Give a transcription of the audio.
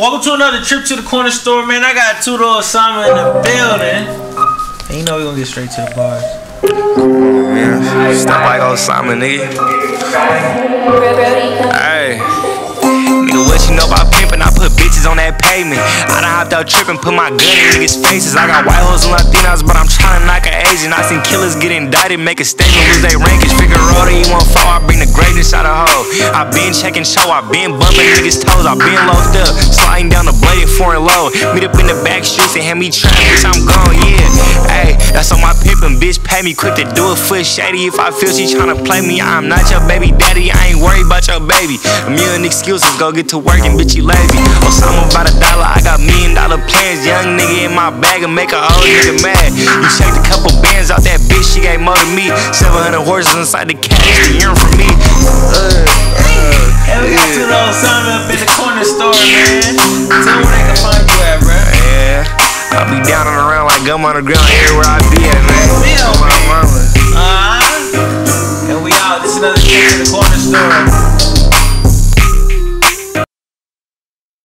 Welcome to another trip to the corner store, man. I got two Tooda Osama in the building. And you know we gonna get straight to the bars. Yeah, step like Osama, nigga. Hey. Nigga, what you know about pimpin'? I put bitches on that pavement. I done hopped out trippin', put my gun in niggas' faces. I got white hoes and Latinas, but I'm tryna knock an Asian. I seen killers get indicted, make a statement, lose they rankage. Figure out you want fall, I bring the greatness out of hoe. I been checking show, I been bumping niggas' toes, I been locked up, down the blade and foreign low. Meet up in the back streets and hand me trap, bitch, I'm gone, yeah. Hey, that's on my pimpin', bitch, pay me quick to do it for shady. If I feel she tryna play me, I'm not your baby daddy, I ain't worried about your baby. A million excuses, go get to work and bitch, you lazy. Osama about a dollar, I got million dollar plans. Young nigga in my bag and make a old nigga mad. You checked a couple bands out that bitch, she gave more than me. 700 horses inside the cash, you hearing from me. Uh, I be down and around like gum on the ground everywhere I be at, man. Oh, my mama. Uh-huh. And we out. This is another trip to the corner store.